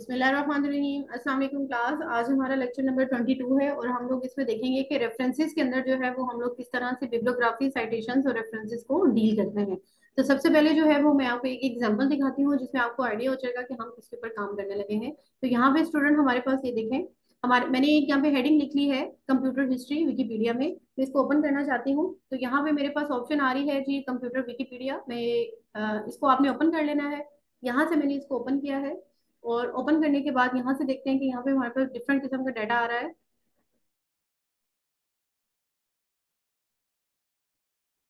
बिस्मिल्लाहिर्रहमानिर्रहीम क्लास। आज हमारा लेक्चर नंबर ट्वेंटी टू है और हम लोग इसमें देखेंगे कि रेफरेंसेस के अंदर जो है वो हम लोग किस तरह से बिब्लियोग्राफी साइटेशंस और रेफरेंसेस को डील करते हैं। तो सबसे पहले जो है वो मैं आपको एक एग्जांपल दिखाती हूँ, जिसमें आपको आइडिया हो जाएगा कि हम किसके ऊपर काम करने लगे हैं। तो यहाँ पे स्टूडेंट हमारे पास ये देखें। हमारे, मैंने एक यहाँ पे हेडिंग लिख ली है कंप्यूटर हिस्ट्री विकीपीडिया में। मैं इसको ओपन करना चाहती हूँ। तो यहाँ पे मेरे पास ऑप्शन आ रही है जी कंप्यूटर विकीपीडिया मैं इसको आपने ओपन कर लेना है। यहाँ से मैंने इसको ओपन किया है। और ओपन करने के बाद यहाँ से देखते हैं कि यहाँ पे हमारे पास डिफरेंट किस्म का डाटा आ रहा है।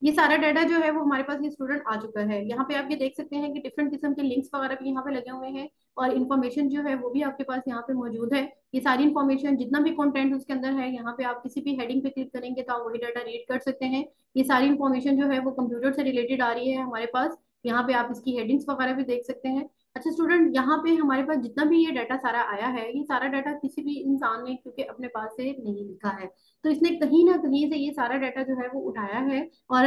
ये सारा डाटा जो है वो हमारे पास ये स्टूडेंट आ चुका है। यहाँ पे आप ये देख सकते हैं कि डिफरेंट किस्म के लिंक्स वगैरह भी यहाँ पे लगे हुए हैं और इन्फॉर्मेशन जो है वो भी आपके पास यहाँ पे मौजूद है। ये सारी इन्फॉर्मेशन जितना भी कंटेंट उसके अंदर है, यहाँ पे आप किसी भी हेडिंग पे क्लिक करेंगे तो आप वही डाटा रीड कर सकते हैं। ये सारी इन्फॉर्मेशन जो है वो कंप्यूटर से रिलेटेड आ रही है हमारे पास। यहाँ पे आप इसकी हेडिंग्स वगैरह भी देख सकते हैं। अच्छा स्टूडेंट यहाँ पे हमारे पास जितना भी ये डाटा सारा आया है, ये सारा डाटा किसी भी इंसान ने, क्योंकि अपने पास से नहीं लिखा है। तो इसने कहीं ना कहीं से ये सारा डाटा जो है वो उठाया है और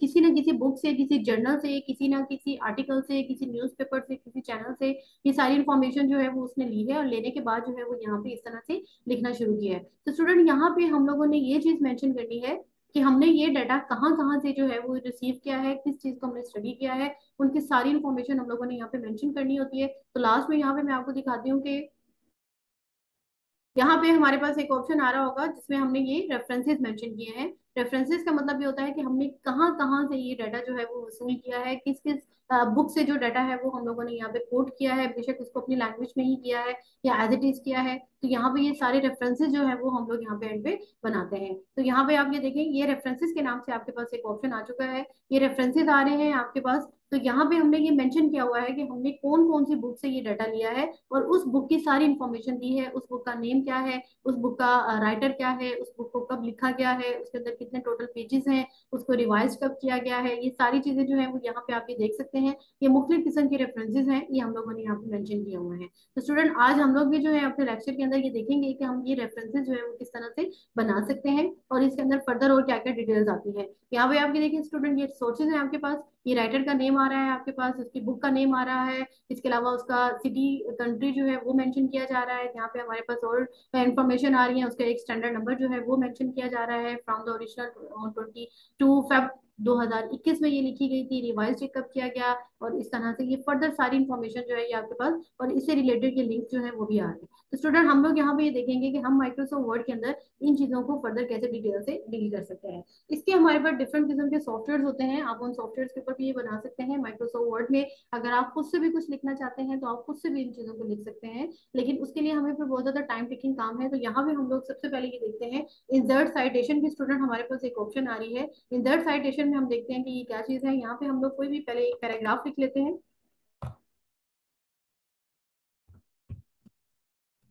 किसी ना किसी बुक से, किसी जर्नल से, किसी ना किसी आर्टिकल से, किसी न्यूज़पेपर से, किसी चैनल से ये सारी इन्फॉर्मेशन जो है वो उसने ली है और लेने के बाद जो है वो यहाँ पे इस तरह से लिखना शुरू किया है। तो स्टूडेंट यहाँ पे हम लोगों ने ये चीज़ मैंशन करनी है कि हमने ये डाटा कहाँ कहाँ से जो है वो रिसीव किया है, किस चीज़ को हमने स्टडी किया है, उनकी सारी इन्फॉर्मेशन हम लोगों ने यहाँ पे मैंशन करनी होती है। तो लास्ट में यहाँ पे मैं आपको दिखाती हूँ कि यहाँ पे हमारे पास एक ऑप्शन आ रहा होगा जिसमें हमने ये रेफरेंसेज मेंशन किए हैं। रेफरेंसेस का मतलब ये होता है कि हमने कहाँ कहाँ से ये डाटा जो है वो वसूल किया है, किस किस बुक से जो डाटा है वो हम लोगों ने यहाँ पे कोट किया है, बेशक उसको अपनी लैंग्वेज में ही किया है या एज इट इज़ किया है तो यहाँ पे ये सारे रेफरेंसेस जो है वो हम लोग यहाँ पे एंड पे बनाते हैं। तो यहाँ पे आप ये देखें, ये रेफरेंसेज के नाम से आपके पास एक ऑप्शन आ चुका है, ये रेफरेंसेज आ रहे हैं आपके पास तो यहाँ पे हमने ये मेंशन किया हुआ है कि हमने कौन कौन सी बुक से ये डाटा लिया है और उस बुक की सारी इन्फॉर्मेशन दी है, उस बुक का नेम क्या है, उस बुक का राइटर क्या है, उस बुक को कब लिखा गया है, उसके अंदर कितने टोटल पेजेस हैं, उसको रिवाइज कब किया गया है, ये सारी चीज़ें जो है वो यहाँ पे आप ये देख सकते हैं। ये मुख्तु किस्म के रेफरेंसेज हैं, ये हम लोगों ने यहाँ पे मैंशन किए हुए हैं। तो स्टूडेंट आज हम लोग भी जो है अपने लेक्चर के अंदर ये देखेंगे कि हम ये रेफरेंसेज जो है वो किस तरह से बना सकते हैं और इसके अंदर फर्दर और क्या क्या डिटेल्स आती है। यहाँ पे आपके देखिए स्टूडेंट ये सोर्सेज हैं आपके पास, ये राइटर का नेम आ रहा है आपके पास, उसकी बुक का नेम आ रहा है, इसके अलावा उसका सिटी कंट्री जो है वो मेंशन किया जा रहा है, यहाँ पे हमारे पास और इन्फॉर्मेशन आ रही है, उसका एक स्टैंडर्ड नंबर जो है वो मेंशन किया जा रहा है from the twenty two Feb 2021 में ये लिखी गई थी रिवाइज चेकअप किया गया और इस तरह से ये फर्दर सारी इन्फॉर्मेशन जो है ये आपके पास और इससे रिलेटेड ये लिंक जो है वो भी आ रहे हैं। तो स्टूडेंट हम लोग यहाँ पे ये देखेंगे कि हम माइक्रोसॉफ्ट वर्ड के अंदर इन चीज़ों को फर्दर कैसे डिटेल से डील कर सकते हैं। इसके हमारे पास डिफरेंट किस्म के सॉफ्टवेयर होते हैं, आप उन सॉफ्टवेयर के ऊपर भी ये बना सकते हैं। माइक्रोसॉफ्ट वर्ड में अगर आप खुद से भी कुछ लिखना चाहते हैं तो आप खुद से भी इन चीज़ों को लिख सकते हैं, लेकिन उसके लिए हमें फिर बहुत ज़्यादा टाइम टेकिंग काम है। तो यहाँ पे हम लोग सबसे पहले ये देखते हैं इंसर्ट साइटेशन की स्टूडेंट हमारे पास एक ऑप्शन आ रही है। इंसर्ट साइटेशन में हम देखते हैं कि ये क्या चीज़ है। यहाँ पे हम लोग कोई भी पहले एक पैराग्राफ लिख लेते हैं।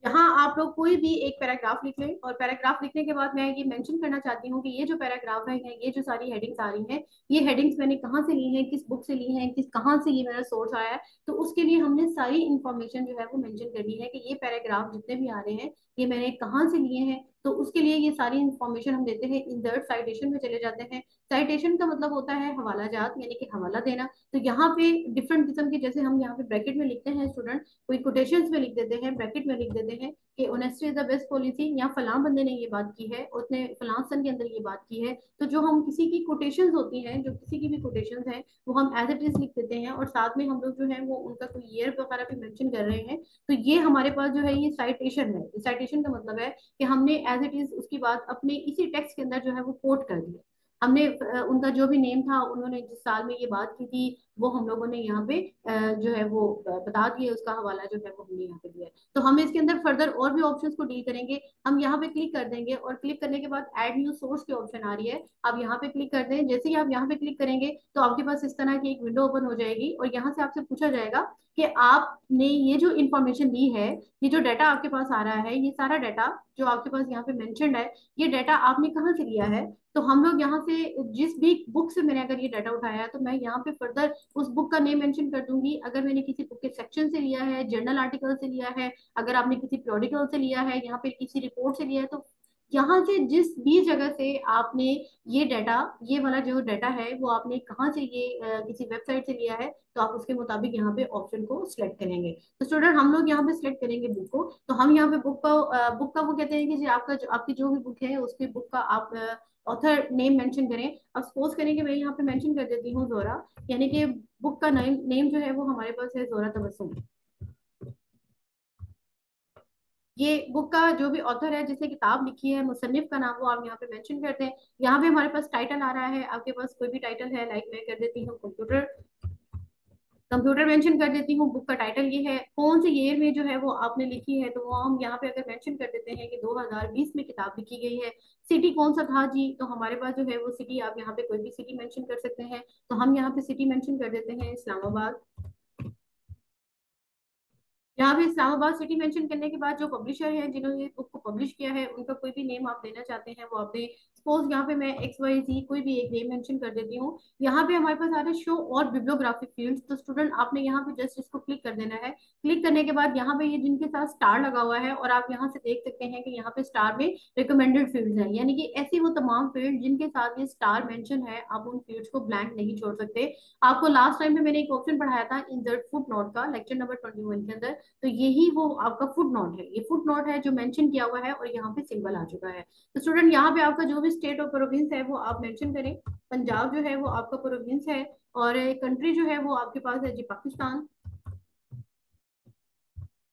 यहाँ आप लोग कोई भी एक पैराग्राफ लिख लें और पैराग्राफ लिखने के बाद मैं ये मेंशन करना चाहती हूँ कि ये जो पैराग्राफ है, ये जो सारी हेडिंग्स आ रही हैं, ये हेडिंग्स मैंने कहाँ से ली हैं, किस बुक से ली हैं, किस कहाँ से ये मेरा सोर्स आया है तो उसके लिए हमने सारी इन्फॉर्मेशन जो है वो मेंशन करनी है कि ये पैराग्राफ जितने भी आ रहे हैं, ये मैंने कहाँ से लिए हैं तो उसके लिए ये सारी इन्फॉर्मेशन हम देते हैं इंसर्ट साइटेशन में चले जाते हैं। साइटेशन का मतलब होता है हवाला जात, यानी कि हवाला देना। तो यहाँ पे डिफरेंट किस्म के, जैसे हम यहाँ पे ब्रैकेट में लिखते हैं स्टूडेंट कोई कोटेशन में लिख देते हैं ब्रैकेट में लिख देते हैं कि honesty is the best policy या फलां बंदे ने ये बात की है, उसने फलां सन के अंदर ये बात की है। तो जो हम किसी की कोटेशन होती हैं, जो किसी की भी कोटेशन है, वो हम एज इट इज़ लिख देते हैं, और साथ में हम लोग जो है, वो उनका कोई ईयर वगैरह भी मैंशन कर रहे हैं। तो ये हमारे पास जो है, ये साइटेशन है। साइटेशन का मतलब है कि हमने एज इट इज़ उसके बाद अपने इसी टेक्स्ट के अंदर जो है वो कोट कर दिया। हमने उनका जो भी नेम था, उन्होंने जिस साल में ये बात की थी, वो हम लोगों ने यहाँ पे जो है वो बता दिया उसका हवाला जो है वो हमने यहाँ पे दिया है। तो हम इसके अंदर फर्दर और भी ऑप्शन को डील करेंगे। हम यहाँ पे क्लिक कर देंगे और क्लिक करने के बाद एड न्यू सोर्स की ऑप्शन आ रही है। आप यहाँ पे क्लिक कर दें। जैसे ही आप यहाँ पे क्लिक करेंगे तो आपके पास इस तरह की एक विंडो ओपन हो जाएगी और यहाँ से आपसे पूछा जाएगा कि आपने ये जो इन्फॉर्मेशन दी है, ये जो डाटा आपके पास आ रहा है, ये सारा डाटा जो आपके पास यहाँ पे मेंशनड है, ये डाटा आपने कहाँ से लिया है? तो हम लोग यहाँ से जिस भी बुक से मैंने अगर ये डाटा उठाया है तो मैं यहाँ पे फर्दर उस बुक का नेम मेंशन कर दूँगी। अगर मैंने किसी बुक के सेक्शन से लिया है जर्नल आर्टिकल से लिया है अगर आपने किसी प्रोडिकल से लिया है यहाँ पे किसी रिपोर्ट से लिया है तो यहाँ से जिस भी जगह से आपने ये डाटा ये वाला जो डाटा है वो आपने कहाँ से ये अ, किसी वेबसाइट से लिया है तो आप उसके मुताबिक यहाँ पे ऑप्शन को सिलेक्ट करेंगे। तो स्टूडेंट हम लोग यहाँ पे सिलेक्ट करेंगे बुक को। तो हम यहाँ पे बुक का बुक का वो कहते हैं कि जी आपका जो आपकी जो भी बुक है उसके बुक का आप ऑथर नेम मेंशन करें। अब सपोज़ करें कि मैं यहाँ पे मेंशन कर देती हूँ जोरा यानी कि बुक का नेम नेम जो है वो हमारे पास है जोरा तबसुम ये बुक का जो भी ऑथर है, जिसने किताब लिखी है मुसनिफ का नाम वो आप यहाँ पे मेंशन करते हैं यहाँ पे हमारे पास टाइटल आ रहा है, आपके पास कोई भी टाइटल है लाइक मैं कर देती हूँ कंप्यूटर कंप्यूटर मेंशन कर देती हूँ, बुक का टाइटल ये है, कौन से ईयर में जो है वो आपने लिखी है तो वो हम यहाँ पे अगर मेंशन कर देते हैं कि 2020 में किताब लिखी गई है। सिटी कौन सा था जी? तो हमारे पास जो है वो सिटी आप यहाँ पे कोई भी सिटी मेंशन कर सकते हैं। तो हम यहाँ पे सिटी मेंशन कर देते हैं इस्लामाबाद। यहाँ पे इस्लामाबाद सिटी मेंशन करने के बाद जो पब्लिशर है, जिन्होंने बुक को पब्लिश किया है, उनका कोई भी नेम आप देना चाहते हैं, वो आप दें सपोज़ यहाँ पे मैं एक्स वाई जी कोई भी एक नेम मेंशन कर देती हूँ, यहाँ पे हमारे पास आ रहा है शो और बिब्लियोग्राफिक फील्ड्स तो स्टूडेंट आपने यहाँ पे जस्ट इसको क्लिक कर देना है. क्लिक करने के बाद यहाँ पे ये जिनके साथ स्टार लगा हुआ है और आप यहाँ से देख सकते हैं कि यहाँ पे स्टार में रिकमेंडेड फील्ड्स हैं. यानी कि ऐसी वो तमाम फ़ील्ड जिनके साथ ये स्टार मेंशन है, आप उन फील्ड्स को ब्लैंक नहीं छोड़ सकते. आपको लास्ट टाइम में मैंने एक ऑप्शन पढ़ाया था इंसर्ट फुट नोट का लेक्चर नंबर ट्वेंटी वन के अंदर. तो यही वो आपका फुट नोट है. ये फुट नोट है जो मेंशन किया हुआ है और यहाँ पे सिंबल आ चुका है. तो स्टूडेंट यहाँ पे आपका जो भी स्टेट और प्रोविंस है, वो आप मेंशन करें। पंजाब जो है, वो आपका प्रोविंस है और कंट्री जो है, वो आपके पास है जी, पाकिस्तान।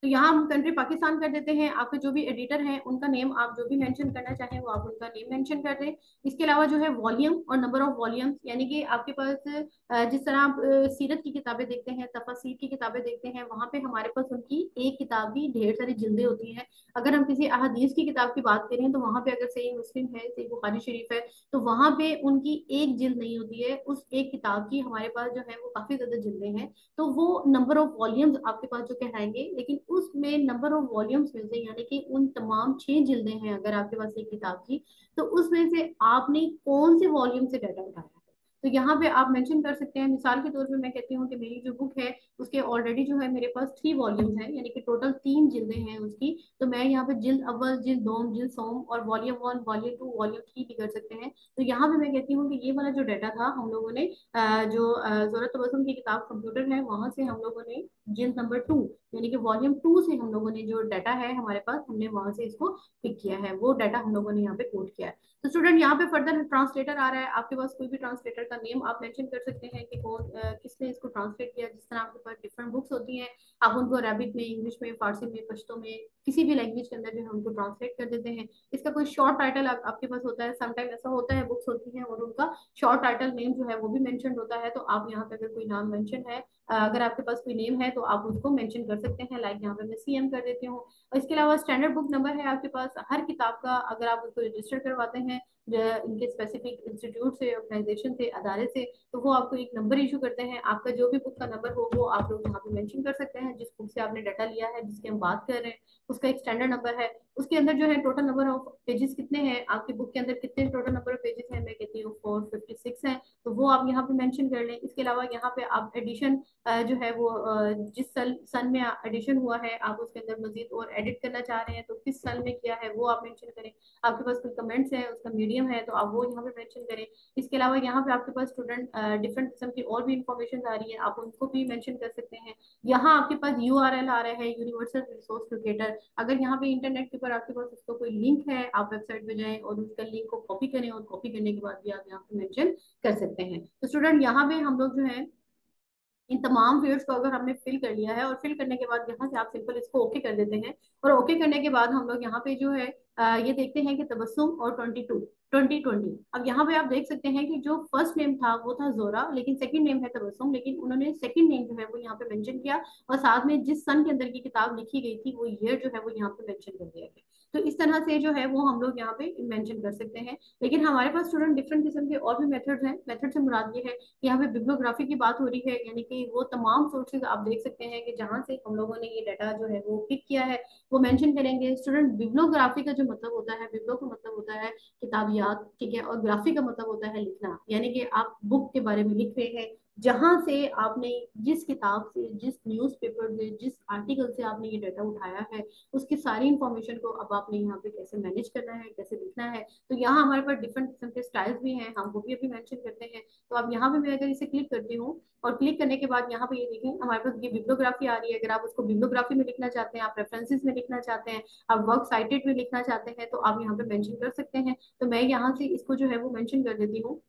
तो यहाँ हम कंट्री पाकिस्तान कर देते हैं। आपके जो भी एडिटर हैं, उनका नेम आप जो भी मेंशन करना चाहें, वो आप उनका नेम मेंशन कर दें। इसके अलावा जो है वॉल्यूम और नंबर ऑफ़ वॉल्यूम्स यानी कि आपके पास जिस तरह आप सीरत की किताबें देखते हैं, तफसीर की किताबें देखते हैं, वहाँ पे हमारे पास उनकी एक किताब भी ढेर सारी जिल्दें होती हैं। अगर हम किसी अहदीस की किताब की बात करें तो वहाँ पे अगर सही मुस्लिम है, सही बुखारी शरीफ है तो वहाँ पे उनकी एक जिल्द नहीं होती है। उस एक किताब की हमारे पास जो है, वो काफ़ी ज़्यादा जिल्दें हैं। तो वो नंबर ऑफ़ वॉल्यूम्स आपके पास जो कहलाएँगे, लेकिन उसमें नंबर ऑफ़ वॉल्यूम्स में से यानी कि उन तमाम छह जिल्दें हैं अगर आपके पास एक किताब की तो उसमें से आपने कौन से वॉल्यूम से डाटा उठाया तो यहाँ पे आप मेंशन कर सकते हैं, मिसाल के तौर पे मैं कहती हूँ कि मेरी जो बुक है, उसके ऑलरेडी जो है मेरे पास थ्री वॉल्यूम्स हैं, यानी कि टोटल तीन जिल्दें हैं उसकी तो मैं यहाँ पे जिल्द अव्वल, जिल्द दोम, जिल्द सोम और volume one volume two volume three भी कर सकते हैं। तो यहाँ पे मैं कहती हूँ कि ये वाला जो डाटा था, हम लोगों ने जो ज़रूरत तबसम की किताब कंप्यूटर है, वहाँ से हम लोगों ने जिल्द नंबर टू यानी कि वॉल्यूम टू से हम लोगों ने जो डाटा है हमारे पास हमने वहाँ से इसको पिक किया है। वो डाटा हम लोगों ने यहाँ पे कोड किया है। तो स्टूडेंट यहाँ पे फर्दर ट्रांसलेटर आ रहा है। आपके पास कोई भी ट्रांसलेटर का नेम आप मेंशन कर सकते हैं कि कौन किसने इसको ट्रांसलेट किया जिस तरह आपके पास डिफरेंट बुक्स होती हैं। आप उनको अरबिक में इंग्लिश में फारसी में पश्तो में किसी भी लैंग्वेज के अंदर जो है उनको ट्रांसलेट कर देते हैं। इसका कोई शॉर्ट टाइटल आप, आपके पास होता है। समटाइम ऐसा होता है बुक्स होती हैं और उनका शॉर्ट टाइटल नेम जो है वो भी मेंशन होता है। तो आप यहाँ पे अगर कोई नाम मैंशन है अगर आपके पास कोई नेम है तो आप उसको मेंशन कर सकते हैं लाइक यहाँ पे मैं सीएम कर देती हूँ। और इसके अलावा स्टैंडर्ड बुक नंबर है आपके पास। हर किताब का अगर आप उसको रजिस्टर करवाते हैं इनके स्पेसिफिक इंस्टीट्यूट से ऑर्गेनाइजेशन से, अदारे से तो वो आपको एक नंबर इशू करते हैं। आपका जो भी बुक का नंबर हो, वो आप लोग यहाँ पे मेंशन कर सकते हैं। जिस बुक से आपने डाटा लिया है, जिसकी हम बात कर रहे हैं, उसका एक स्टैंडर्ड नंबर है। उसके अंदर जो है टोटल नंबर ऑफ़ पेजेस कितने हैं? आपकी बुक के अंदर कितने टोटल नंबर ऑफ़ पेजेस हैं? मैं कहती हूँ फोर फिफ्टी सिक्स है। तो वो आप यहाँ पे मेंशन कर लें। इसके अलावा यहाँ पे आप एडिशन जो है वो जिस सल, सन में एडिशन हुआ है, आप उसके अंदर मजीद और एडिट करना चाह रहे हैं तो किस सन में किया है, वो आप मेंशन करें। आपके पास कोई कमेंट्स है, उसका मीडियम है तो आप वो यहाँ पे मेंशन करें। इसके अलावा यहाँ पे आपके पास स्टूडेंट डिफरेंट किस्म की और भी इंफॉर्मेशन आ रही है, आप उनको भी मैंशन कर सकते हैं। यहाँ आपके पास यू आ रहा है यूनिवर्सल रिसोर्स लोकेटर अगर यहाँ पे इंटरनेट के ऊपर आपके पास उसका कोई लिंक है, आप वेबसाइट पे जाएँ और उसका लिंक को कॉपी करें और कॉपी करने के बाद भी आप यहाँ पे मैंशन कर सकते हैं। तो स्टूडेंट यहाँ पे हम लोग जो है, इन तमाम फील्ड्स को अगर हमने फिल कर लिया है और फिल करने के बाद यहाँ से आप सिंपल इसको ओके कर देते हैं। और ओके करने के बाद हम लोग यहाँ पे जो है ये देखते हैं कि तबस्सुम और ट्वेंटी टू, ट्वेंटी ट्वेंटी। अब यहाँ पे आप देख सकते हैं कि जो फ़र्स्ट नेम था वो था जोरा लेकिन सेकंड नेम है तबस्सुम, लेकिन उन्होंने सेकंड नेम जो है वो यहाँ पे मेंशन किया। और साथ में जिस सन के अंदर की किताब लिखी गई थी, वो ईयर जो है वो यहाँ पे मेंशन कर दिया गया। तो इस तरह से जो है वो हम लोग यहाँ पे मेंशन कर सकते हैं। लेकिन हमारे पास स्टूडेंट डिफरेंट किस्म के और भी मेथड्स हैं। मेथड से मुराद ये है यहाँ पे बिब्लोग्राफी की बात हो रही है, यानी कि वो तमाम सोर्सेज आप देख सकते हैं कि जहाँ से हम लोगों ने ये डाटा जो है वो पिक किया है, वो मैंशन करेंगे। स्टूडेंट बिब्लोग्राफी का जो मतलब होता है बिब्लो का मतलब होता है किताबियात, ठीक है? और ग्राफी का मतलब होता है लिखना, यानी कि आप बुक के बारे में लिख रहे हैं जहाँ से आपने जिस किताब से, जिस न्यूज़पेपर से, जिस आर्टिकल से आपने ये डाटा उठाया है, उसकी सारी इंफॉर्मेशन को अब आपने यहाँ पे कैसे मैनेज करना है, कैसे लिखना है तो यहाँ हमारे पास डिफरेंट किस्म के स्टाइल्स भी हैं, हम वो भी अभी मेंशन करते हैं। तो अब यहाँ पे मैं अगर इसे क्लिक करती हूँ और क्लिक करने के बाद यहाँ पे ये देखें, हमारे पास ये बिब्लोग्राफी आ रही है। अगर आप उसको बिब्लोग्राफी में लिखना चाहते हैं, आप रेफरेंसेस में लिखना चाहते हैं, आप वर्क साइटेड में लिखना चाहते हैं तो आप यहाँ पे मेंशन कर सकते हैं। तो मैं यहाँ से इसको जो है वो मेंशन कर देती हूँ।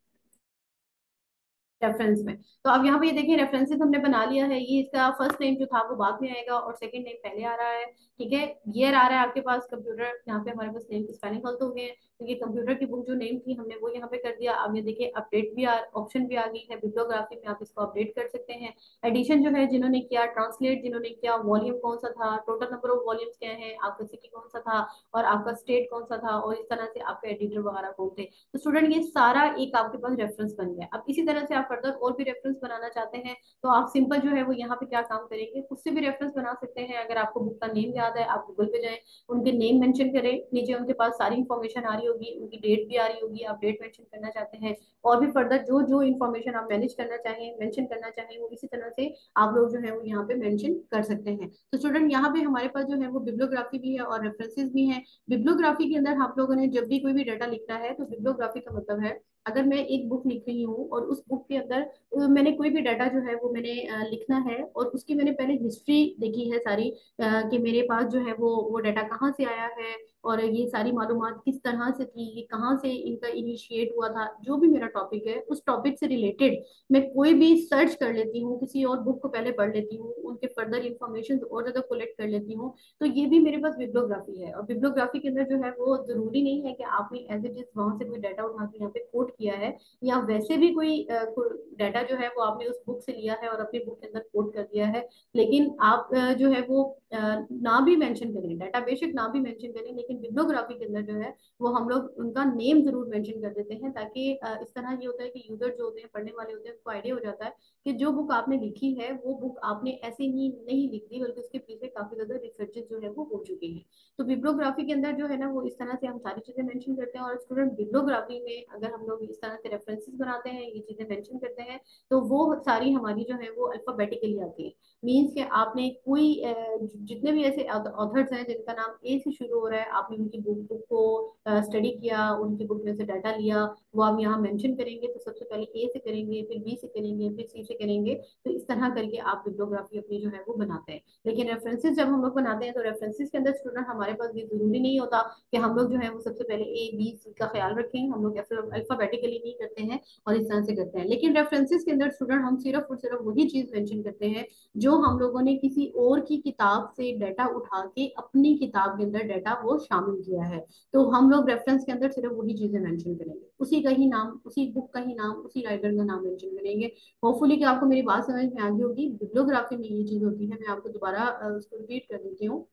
रेफरेंस में। तो अब यहाँ पे ये देखिए रेफरेंसेस हमने बना लिया है। ये इसका फ़र्स्ट नेम जो था, वो बाद में आएगा और सेकंड नेम पहले आ रहा है। ठीक है? ईयर आ रहा है आपके पास कंप्यूटर यहाँ पे हमारे पास नेम स्पेलिंग गलत हो गए हैं। तो ये कंप्यूटर की बुक जो नेम थी, हमने वो यहाँ पे कर दिया। अब ये देखिए अपडेट भी आ ऑप्शन भी आ गई है बिब्लोग्राफी में आप इसको अपडेट कर सकते हैं। एडिशन जो है, जिन्होंने किया ट्रांसलेट जिन्होंने किया वॉल्यूम कौन सा था टोटल नंबर ऑफ़ वॉल्यूम्स क्या है, आपका सिटी कौन सा था, और आपका स्टेट कौन सा था, और इस तरह से आपके एडिटर वगैरह कौन थे तो स्टूडेंट ये सारा एक आपके पास रेफरेंस बन गया। अब इसी तरह से आप फर्दर और भी रेफरेंस बनाना चाहते हैं तो आप सिंपल जो है, वो यहाँ पे क्या काम करेंगे, उससे भी रेफरेंस बना सकते हैं। अगर आपको बुक का नेम याद है, आप गूगल पे जाए, उनके नेम मैंशन करें, नीचे उनके पास सारी इन्फॉर्मेशन आ रही होगी, उनकी डेट भी आ रही होगी, आप डेट मेंशन करना चाहते हैं। और भी फर्दर जो जो इन्फॉर्मेशन आप मैनेज करना चाहें मेंशन करना चाहें, वो इसी तरह से आप लोग जो है, वो यहाँ पे मेंशन कर सकते हैं। तो स्टूडेंट यहाँ पे हमारे पास जो है, वो बिब्लोग्राफी भी है और रेफरेंसेज भी है। बिब्लोग्राफी के अंदर आप लोगों ने जब भी कोई भी डाटा लिखना है तो बिब्लोग्राफी का मतलब है अगर मैं एक बुक लिख रही हूँ और उस बुक के अंदर मैंने कोई भी डाटा जो है वो मैंने लिखना है और उसकी मैंने पहले हिस्ट्री देखी है सारी कि मेरे पास जो है वो वो डाटा कहाँ से आया है और ये सारी मालूम किस तरह से थी, ये कहाँ से इनका इनिशिएट हुआ था, जो भी मेरा टॉपिक है, उस टॉपिक से रिलेटेड मैं कोई भी सर्च कर लेती हूँ, किसी और बुक को पहले पढ़ लेती हूँ, उनके फर्दर इन्फॉर्मेशन और ज़्यादा कलेक्ट कर लेती हूँ तो ये भी मेरे पास बिब्लोग्राफी है और बिब्लोग्राफी के अंदर जो है वो ज़रूरी नहीं है कि आपने एज इट इज़ वहाँ से कोई डाटा उठा के यहाँ पे कोट किया है, या वैसे भी कोई डाटा जो है वो आपने उस बुक से लिया है और अपनी बुक के अंदर कोट कर दिया है, लेकिन आप जो है वो ना भी मेंशन करें डाटा बेशक ना भी मेंशन करें, लेकिन बिब्लोग्राफी के अंदर जो है वो हम लोग उनका नेम ज़रूर मेंशन कर देते हैं, ताकि इस तरह ये होता है कि यूज़र जो होते हैं, पढ़ने वाले होते हैं, उनको आइडिया हो जाता है कि जो बुक आपने लिखी है, वो बुक आपने ऐसे ही नहीं लिख दी, बल्कि उसके पीछे काफ़ी ज़्यादा रिसर्चेस जो है वो हो चुके हैं। तो बिब्लोग्राफी के अंदर जो है ना, वो इस तरह से हम सारी चीज़ें मेंशन करते हैं और स्टूडेंट बिब्लोग्राफी में अगर हम लोग इस तरह से रेफरेंसेस बनाते हैं, ये चीज़ें मेंशन करते हैं तो वो सारी हमारी जो है वो अल्फाबेटिकली आती है। मीन्स के आपने कोई जितने भी ऐसे ऑथर्स हैं जिनका नाम ए से शुरू हो रहा है, आपने उनकी बुक बुक को स्टडी किया, उनकी बुक में से डाटा लिया, वो आप यहाँ मैंशन करेंगे तो सबसे पहले ए से करेंगे, फिर बी से करेंगे, फिर सी से करेंगे तो इस तरह करके आप बिब्लोग्राफी अपनी जो है वो बनाते हैं। लेकिन रेफरेंसेस जब हम लोग बनाते हैं तो रेफरेंसेस के अंदर स्टूडेंट हमारे पास भी ज़रूरी नहीं होता कि हम लोग जो है वो सबसे पहले ए बी सी का ख्याल रखें। हम लोग अल्फाबेटिकली नहीं करते हैं और इस तरह से करते हैं। लेकिन रेफरेंसेस के अंदर स्टूडेंट हम सिर्फ़ और सिर्फ़ वही चीज़ मेंशन करते हैं जो हम लोगों ने किसी और की किताब से डाटा उठा के अपनी किताब के अंदर डाटा वो शामिल किया है। तो हम लोग रेफरेंस के अंदर सिर्फ़ वही चीज़ें मैंशन करेंगे। उसी का ही नाम, उसी बुक का ही नाम, उसी राइटर का नाम मैंशन करेंगे। होपफुली कि आपको मेरी बात समझ में आ गई होगी बिब्लोग्राफी में ये चीज़ होती है, मैं आपको दोबारा उसको रिपीट कर देती हूँ।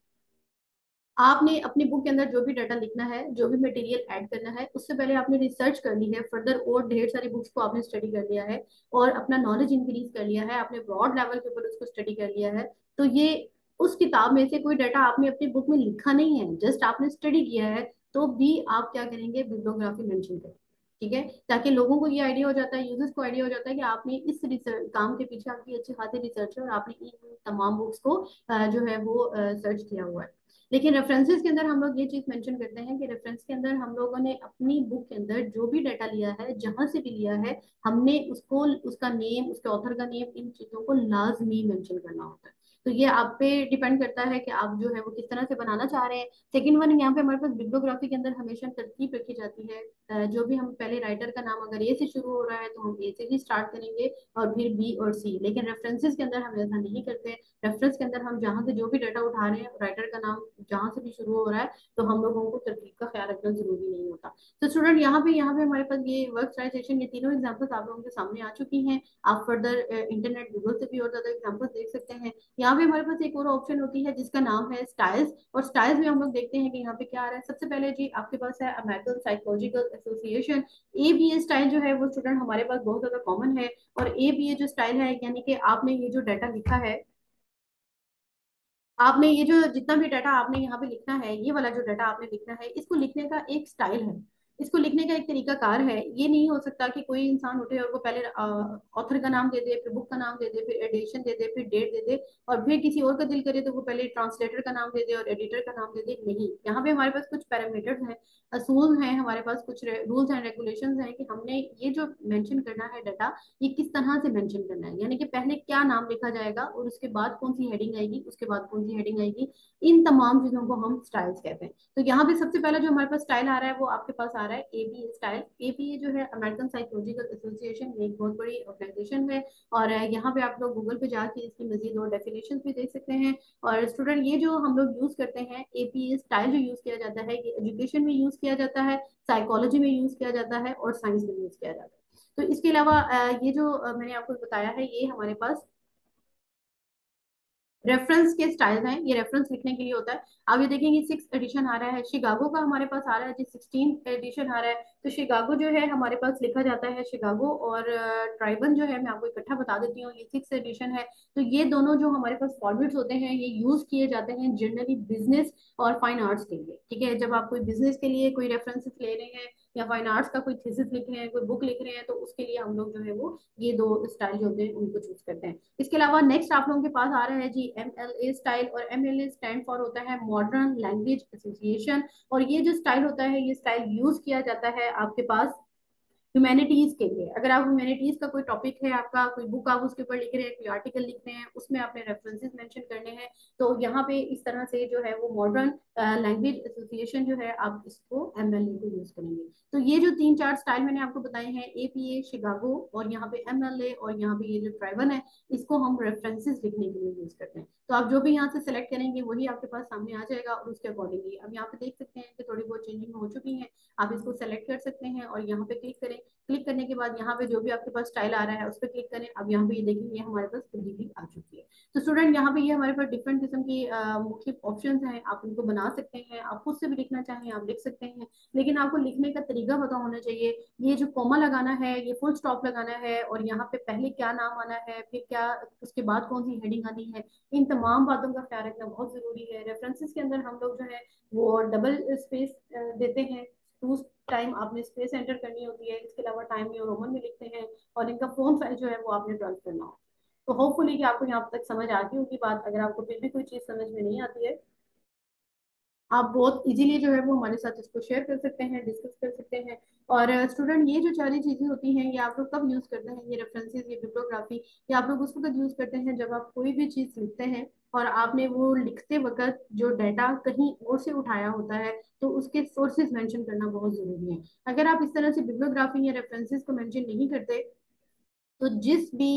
आपने अपनी बुक के अंदर जो भी डाटा लिखना है, जो भी मटेरियल ऐड करना है, उससे पहले आपने रिसर्च कर ली है फर्दर और ढेर सारी बुक्स को आपने स्टडी कर लिया है और अपना नॉलेज इंक्रीज कर लिया है, आपने ब्रॉड लेवल के ऊपर उसको स्टडी कर लिया है तो ये उस किताब में से कोई डाटा आपने अपनी बुक में लिखा नहीं है जस्ट आपने स्टडी किया है तो भी आप क्या करेंगे बिब्लोग्राफी मेंशन करें ठीक है? ताकि लोगों को ये आइडिया हो जाता है यूज़र्स को आइडिया हो जाता है कि आपने इस रिसर्च काम के पीछे आपकी अच्छी खासी रिसर्च है और आपने इन तमाम बुक्स को जो है वो सर्च किया हुआ है। लेकिन रेफरेंसेस के अंदर हम लोग ये चीज़ मेंशन करते हैं कि रेफरेंस के अंदर हम लोगों ने अपनी बुक के अंदर जो भी डाटा लिया है, जहाँ से भी लिया है, हमने उसको, उसका नेम उसके ऑथर का नेम इन चीज़ों को लाजमी मेंशन करना होता है। तो ये आप पे डिपेंड करता है कि आप जो है वो किस तरह से बनाना चाह रहे हैं। सेकंड वन यहाँ पे हमारे पास बिब्लोग्राफी के अंदर हमेशा तरतीब रखी जाती है। जो भी हम पहले राइटर का नाम अगर ए से शुरू हो रहा है तो हम ए से ही स्टार्ट करेंगे और फिर बी और सी लेकिन रेफरेंसेस के अंदर हम ऐसा नहीं करते। रेफरेंस के अंदर हम जहाँ से जो भी डाटा उठा रहे हैं राइटर का नाम जहाँ से भी शुरू हो रहा है तो हम लोगों को तरतीब का ख्याल रखना ज़रूरी नहीं होता। तो स्टूडेंट यहाँ पे यहाँ पे हमारे पास ये वर्क ये तीनों एग्जाम्पल्स आप लोगों के सामने आ चुकी हैं। आप फर्दर इंटरनेट गूगल से भी और ज़्यादा एग्जाम्पल्स देख सकते हैं। यहाँ पे हमारे पास एक और ऑप्शन होती है जिसका नाम है स्टाइल्स और स्टाइल्स में हम लोग देखते हैं कि यहाँ पे क्या आ रहा है। सबसे पहले जी आपके पास है American Psychological Association A B A style जो है वो स्टूडेंट हमारे पास बहुत ज़्यादा कॉमन है और ए बी ए जो स्टाइल है, यानी कि आपने ये जो डाटा लिखा है, आपने ये जो जितना भी डाटा आपने यहाँ पे लिखना है, ये वाला जो डाटा आपने लिखना है, इसको लिखने का एक स्टाइल है। इसको लिखने का एक तरीका कार है। ये नहीं हो सकता कि कोई इंसान उठे और वो पहले ऑथर का नाम दे दे, फिर बुक का नाम दे दे, फिर एडिशन दे दे, फिर डेट दे दे और फिर किसी और का दिल करे तो वो पहले ट्रांसलेटर का नाम दे दे और एडिटर का नाम दे दे। नहीं, यहाँ पे हमारे पास कुछ पैरामीटर्स हैं असूल हैं, हमारे पास कुछ रूल्स एंड रेगुलेशन हैं कि हमने ये जो मेंशन करना है डाटा, ये किस तरह से मेंशन करना है? यानी कि पहले क्या नाम लिखा जाएगा और उसके बाद कौन सी हेडिंग आएगी, उसके बाद कौन सी हेडिंग आएगी? इन तमाम चीज़ों को हम स्टाइल्स कहते हैं। तो यहाँ पे सबसे पहला जो हमारे पास स्टाइल आ रहा है, वो आपके पास आ रहा है A APA style. A APA जो है अमेरिकन साइकोलॉजिकल एसोसिएशन एक बहुत बड़ी ऑर्गेनाइजेशन है और यहाँ पे आप लोग गूगल पे जाके इसकी मजीद और डेफिनेशन भी देख सकते हैं। और स्टूडेंट, ये जो हम लोग यूज़ करते हैं ए एपीए स्टाइल जो यूज़ किया जाता है, ये एजुकेशन में यूज़ किया जाता है साइकोलॉजी में यूज़ किया जाता है और साइंस में यूज़ किया जाता है। तो इसके अलावा ये जो मैंने आपको बताया है, ये हमारे पास रेफरेंस के स्टाइल हैं, ये रेफरेंस लिखने के लिए होता है। आप ये देखेंगे सिक्स एडिशन आ रहा है। शिकागो का हमारे पास आ रहा है जी सिक्सटीन एडिशन आ रहा है। तो शिकागो जो है, हमारे पास लिखा जाता है शिकागो और ट्राइबन जो है, मैं आपको इकट्ठा बता देती हूँ, ये सिक्स एडिशन है। तो ये दोनों जो हमारे पास फॉर्मेट्स होते हैं, ये यूज़ किए जाते हैं जनरली बिज़नेस और फाइन आर्ट्स के लिए। ठीक है, जब आप कोई बिज़नेस के लिए कोई रेफरेंसेस ले रहे हैं या फाइन आर्ट्स का कोई थीसिस लिख रहे हैं, कोई बुक लिख रहे हैं तो उसके लिए हम लोग जो है वो ये दो स्टाइल जो होते हैं, उनको चूज़ करते हैं। इसके अलावा नेक्स्ट आप लोगों के पास आ रहा है जी एम एल ए स्टाइल और M L A stand for होता है मॉडर्न लैंग्वेज एसोसिएशन और ये जो स्टाइल होता है, ये स्टाइल यूज़ किया जाता है आपके पास। ह्यूमैनिटीज के लिए। अगर आप ह्यूमैनिटीज का कोई टॉपिक है, आपका कोई बुक आप उसके ऊपर लिख रहे हैं, कोई आर्टिकल लिख रहे हैं, उसमें आपने रेफरेंसेस मेंशन करने हैं तो यहाँ पे इस तरह से जो है वो मॉडर्न लैंग्वेज एसोसिएशन जो है, आप इसको एम एल ए को यूज़ करेंगे। तो ये जो तीन चार स्टाइल मैंने आपको बताए हैं ए पी ए शिकागो और यहाँ पे एम एल ए और यहाँ पे ये जो ट्राइबन है, इसको हम रेफरेंसेज लिखने के लिए यूज़ करते हैं। तो आप जो भी यहाँ से सिलेक्ट करेंगे, वही आपके पास सामने आ जाएगा और उसके अकॉर्डिंगली अब यहाँ पे देख सकते हैं कि थोड़ी बहुत चेंजिंग हो चुकी है, आप इसको सेलेक्ट कर सकते हैं और यहाँ पे क्लिक करें। क्लिक करने के बाद यहाँ पे जो भी आपके पास स्टाइल आ रहा है, उस पर क्लिक करें। अब यहाँ पे ये देखेंगे हमारे पास डिग्री आ चुकी है। तो स्टूडेंट यहाँ पे ये हमारे पास डिफरेंट किस्म की मुख्य ऑप्शन हैं। आप उनको बना सकते हैं, आप खुद से भी लिखना चाहें, आप लिख सकते हैं। लेकिन आपको लिखने का तरीका पता होना चाहिए, ये जो कोमा लगाना है, ये फुल स्टॉप लगाना है, और यहाँ पे पहले क्या नाम आना है, फिर क्या उसके बाद कौन सी हेडिंग आनी है, इन तमाम बातों का ख्याल रखना बहुत ज़रूरी है। रेफरेंसेस के अंदर हम लोग जो है वो डबल स्पेस देते हैं। टू टाइम आपने स्पेस एंटर करनी होती है, इसके अलावा टाइम में रोमन में लिखते हैं और इनका फ़ोन साइज़ जो है वो आपने ट्वेल्व करना हो। तो होपफुली कि आपको यहाँ तक समझ आ गई होगी बात, अगर आपको फिर भी कोई चीज़ समझ में नहीं आती है, आप बहुत इजीली जो है वो हमारे साथ इसको शेयर कर सकते हैं डिस्कस कर सकते हैं। और स्टूडेंट ये जो सारी चीज़ें होती हैं, ये आप लोग कब यूज़ करते हैं? ये रेफरेंसेस ये बिब्लोग्राफी ये आप लोग उस वक्त यूज़ करते हैं? जब आप कोई भी चीज़ लिखते हैं और आपने वो लिखते वक्त जो डाटा कहीं और से उठाया होता है तो उसके सोर्सेज मेंशन करना बहुत ज़रूरी है। अगर आप इस तरह से बिब्लोग्राफी या रेफरेंसेस को मेंशन नहीं करते तो जिस भी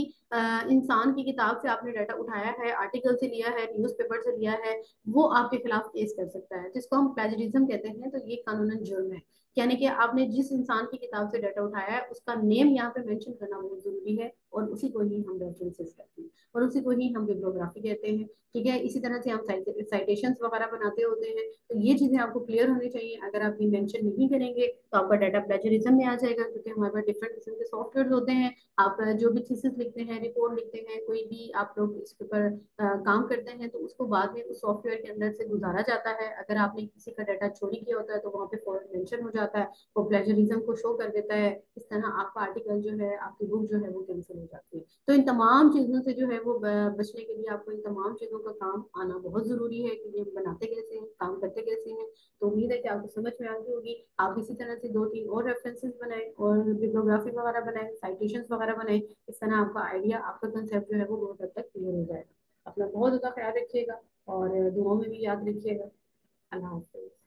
इंसान की किताब से आपने डाटा उठाया है आर्टिकल से लिया है न्यूज़पेपर से लिया है, वो आपके खिलाफ केस कर सकता है, जिसको हम प्लेजरिज्म कहते हैं तो ये कानूनन जुर्म है। यानी कि आपने जिस इंसान की किताब से डाटा उठाया है, उसका नेम यहाँ पे मेंशन करना बहुत ज़रूरी है और उसी को ही हम रेफरेंसेस कहते हैं और उसी को ही हम बिब्लोग्राफी कहते हैं। ठीक है? इसी तरह से हम साइटेशन वगैरह बनाते होते हैं। तो ये चीज़ें आपको क्लियर होनी चाहिए। अगर आप ये मैंशन नहीं करेंगे तो आपका डाटा प्लेजरिज्म में आ जाएगा क्योंकि हमारे पास डिफरेंट किस्म के सॉफ्टवेयर होते हैं। आप जो भी थीसिस लिखते हैं रिपोर्ट लिखते हैं, कोई भी आप लोग इसके ऊपर काम करते हैं तो उसको बाद में उस सॉफ्टवेयर के अंदर से गुजारा जाता है। अगर आपने किसी का डाटा चोरी किया होता है तो वहाँ पे फॉरन मेंशन हो जाता है वो प्लेजरिज्म को शो कर देता है, इस तरह आपका आर्टिकल जो है, आपकी बुक जो है वो कैंसिल हो जाती है। तो इन तमाम चीज़ों से जो है वो बचने के लिए आपको इन तमाम चीज़ों का काम आना बहुत ज़रूरी है कि ये बनाते कैसे हैं, काम करते कैसे हैं। तो उम्मीद है कि आपको समझ में आ गई होगी। आप इसी तरह से दो तीन और रेफरेंसेस बनाए और बिब्लोग्राफी वगैरह बनाए साइटेशन वगैरह बनाए, इस तरह आपका आइडिया आपका कंसेप्ट जो है वो बहुत हद तक क्लियर हो जाएगा। अपना बहुत ज़्यादा ख्याल रखिएगा और दुआओं में भी याद रखिएगा। अल्लाह हाफिज़।